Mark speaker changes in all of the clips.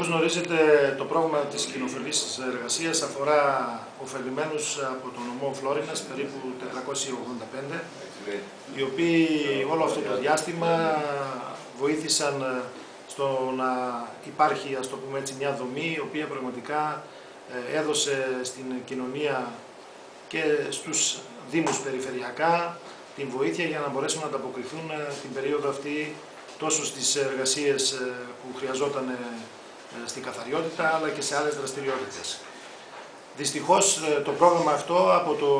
Speaker 1: Όπως γνωρίζετε, το πρόγραμμα της κοινοφελής εργασίας αφορά ωφελημένους από τον νομό Φλόρινας, περίπου 485, οι οποίοι όλο αυτό το διάστημα βοήθησαν στο να υπάρχει, ας το πούμε έτσι, μια δομή, η οποία πραγματικά ε, έδωσε στην κοινωνία και στους δήμους περιφερειακά την βοήθεια για να μπορέσουν να ανταποκριθούν ε, την περίοδο αυτή τόσο στις εργασίες ε, που χρειαζόταν ε, στην καθαριότητα αλλά και σε άλλες δραστηριότητες. Δυστυχώς ε, το πρόγραμμα αυτό από το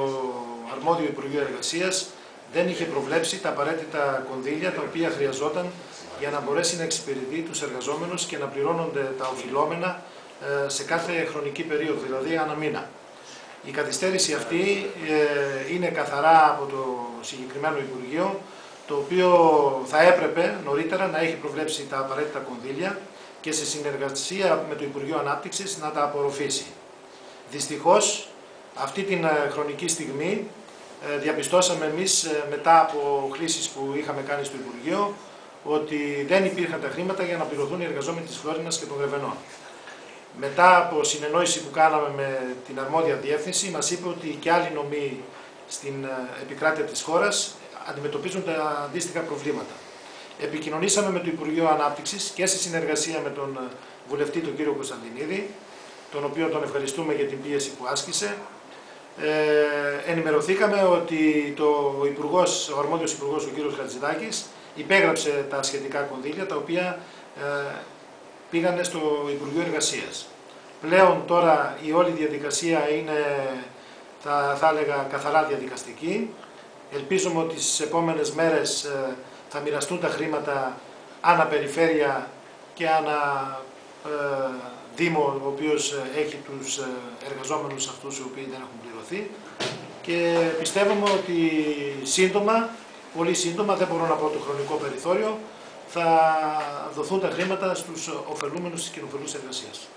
Speaker 1: αρμόδιο Υπουργείο Εργασίας δεν είχε προβλέψει τα απαραίτητα κονδύλια τα οποία χρειαζόταν για να μπορέσει να εξυπηρετεί τους εργαζόμενους και να πληρώνονται τα οφειλόμενα ε, σε κάθε χρονική περίοδο, δηλαδή ανά μήνα. Η καθυστέρηση αυτή είναι καθαρά από το συγκεκριμένο Υπουργείο, το οποίο θα έπρεπε νωρίτερα να έχει προβλέψει τα απαραίτητα κονδύλια και σε συνεργασία με το Υπουργείο Ανάπτυξης να τα απορροφήσει. Δυστυχώς, αυτή την ε, χρονική στιγμή ε, διαπιστώσαμε εμείς ε, μετά από χρήσεις που είχαμε κάνει στο Υπουργείο ότι δεν υπήρχαν τα χρήματα για να πληρωθούν οι εργαζόμενοι της Φλόρινας και των Γρεβενών. Μετά από συνεννόηση που κάναμε με την αρμόδια διεύθυνση, μας είπε ότι και άλλοι νομοί στην επικράτεια της χώρας αντιμετωπίζουν τα αντίστοιχα προβλήματα. Επικοινωνήσαμε με το Υπουργείο Ανάπτυξης και σε συνεργασία με τον ε, βουλευτή τον κύριο Κωνσταντινίδη, τον οποίο τον ευχαριστούμε για την πίεση που άσκησε. Ε, ενημερωθήκαμε ότι το υπουργός, ο αρμόδιος υπουργός, ο κύριος Χατζηδάκης, υπέγραψε τα σχετικά κονδύλια, τα οποία ε, πήγανε στο Υπουργείο Εργασίας. Πλέον τώρα η όλη διαδικασία είναι, θα, θα έλεγα, καθαρά διαδικαστική. Ελπίζουμε ότι στις επόμενες μέρες ε, θα μοιραστούν τα χρήματα ανά περιφέρεια και ανά ε, δήμο ο οποίος ε, έχει τους ε, εργαζόμενους αυτούς οι οποίοι δεν έχουν πληρωθεί και πιστεύουμε ότι σύντομα, πολύ σύντομα, δεν μπορώ να πω το χρονικό περιθώριο, θα δοθούν τα χρήματα στους ωφελούμενους της κοινοφελούς εργασίας.